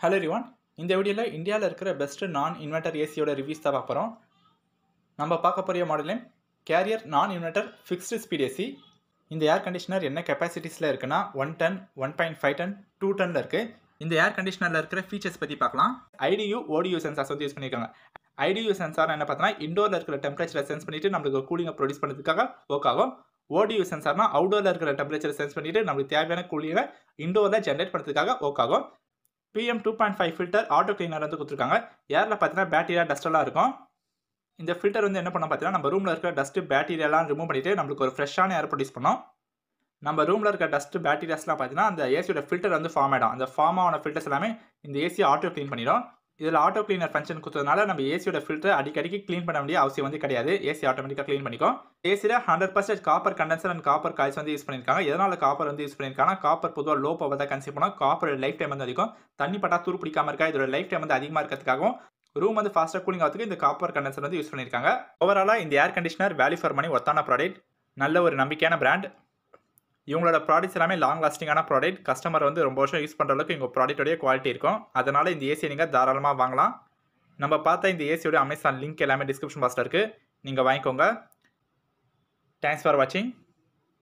Hello ரிவான் இந்த வீடியோவில் இந்தியாவில் இருக்கிற பெஸ்ட்டு நான் இன்வெர்டர் ஏசியோட ரிவ்யூஸ் தான் பார்க்க போகிறோம் நம்ம பார்க்க போகிற மாடலே Carrier non inverter fixed speed AC இந்த ஏர் கண்டிஷனர் என்ன கெப்பாசிட்டிஸில் இருக்குன்னா one ton one point five ton two டனில் இருக்குது இந்த ஏர் கண்டிஷனரில் இருக்கிற ஃபீச்சர்ஸ் பற்றி பார்க்கலாம். ஐடியு ஓடியூ சென்சார்ஸ் வந்து யூஸ் பண்ணியிருக்காங்க ஐடியு சென்சார் என்ன பார்த்தோன்னா இண்டோரில் இருக்கிற டெம்பரேச்சரை சென்ஸ் பண்ணிவிட்டு நம்மளுக்கு கூலிங்கை ப்ரொடியூஸ் பண்ணுறதுக்காக ஒர்க் ஆகும். ஓடியூ சென்சார்னா அவுடோரில் இருக்கிற டெம்பரேச்சரை சென்ஸ் பண்ணிவிட்டு நம்மளுக்கு தேவையான கூலிங்கை இண்டோரில் ஜென்ரேட் பண்ணுறதுக்காக ஒர்க் ஆகும். PM two point five filter auto cleaner வந்து கொடுத்துருக்காங்க. ஏரில் பார்த்தீங்கன்னா பேட்டரியா டஸ்டெல்லாம் இருக்கும். இந்த ஃபில்டர் வந்து என்ன பண்ண பார்த்தீங்கன்னா நம்ம ரூமில் இருக்கிற டஸ்ட்டு பேட்டீரியாலாம் ரிமூவ் பண்ணிவிட்டு நம்மளுக்கு ஒரு ஃப்ரெஷ்ஷான ஏர் ப்ரொடியூஸ் பண்ணோம். நம்ம ரூமில் இருக்க டஸ்ட்டு பேட்டீரியாஸ்லாம் பார்த்தீங்கன்னா அந்த ஏசியோட ஃபில்டர் வந்து ஃபார்ம் ஆகிடும் அந்த ஃபார்ம் ஆன ஃபில்டர்ஸ் எல்லாமே இந்த ஏசியை ஆட்டோ க்ளீன் பண்ணிடும். இதில் ஆட்டோ கிளீனர் ஃபங்க்ஷன் கொடுத்ததுனால நம்ம ஏசியோட ஃபில்டர் அடிக்கடிக்கு க்ளீன் பண்ண வேண்டிய அவசியம் வந்து கிடையாது. ஏசி ஆட்டோமேட்டிக்காக க்ளீன் பண்ணிக்கும் ஏசியில் hundred percent copper condenser and copper coils வந்து யூஸ் பண்ணியிருக்காங்க. எதனால் காப்பர் வந்து யூஸ் பண்ணியிருக்காங்கன்னா காப்பர் பொதுவாக லோ பவர் தான் கன்சியூம் பண்ணோம். காப்பர் லைஃப் டைம் வந்து அதிகம். தண்ணி பட்டா துரு பிடிக்காம இருக்கா இதோட லைஃப் டைம் வந்து அதிகமாக இருக்கிறதுக்காகவும் ரூம் வந்து ஃபாஸ்ட்டாக கூலிங் ஆகிறதுக்கு இந்த காப்பர் கண்டென்சர் வந்து யூஸ் பண்ணியிருக்காங்க. ஓவராலாக இந்த air conditioner value for money ஒத்தான product நல்ல ஒரு நம்பிக்கையான பிராண்ட் இவங்களோட ப்ராடக்ட்ஸ் எல்லாமே லாங் லாஸ்டிங்கான ப்ராடக்ட் கஸ்டமர் வந்து ரொம்ப வருஷம் யூஸ் பண்ணுற அளவுக்கு இவங்க ப்ராடக்ட்டோடைய குவாலிட்டி இருக்கும். அதனால் இந்த ஏசியை நீங்கள் தாராளமாக வாங்கலாம். நம்ம பார்த்தா இந்த ஏசியோட அமேசான் லிங்க் எல்லாமே டிஸ்கிரிப்ஷன் பாக்ஸில் இருக்குது நீங்கள் வாங்கிக்கோங்க. தேங்க்ஸ் ஃபார் வாட்சிங்